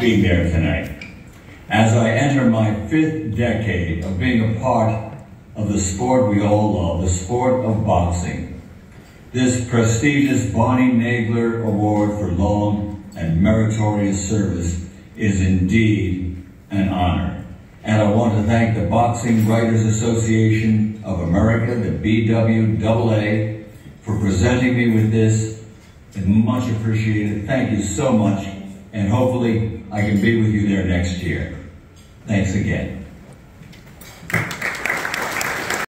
being there tonight. As I enter my fifth decade of being a part of the sport we all love, the sport of boxing, this prestigious Barney Nagler Award for long and meritorious service is indeed an honor. And I want to thank the Boxing Writers Association of America, the BWAA, for presenting me with this. It's much appreciated. Thank you so much. And hopefully I can be with you there next year. Thanks again.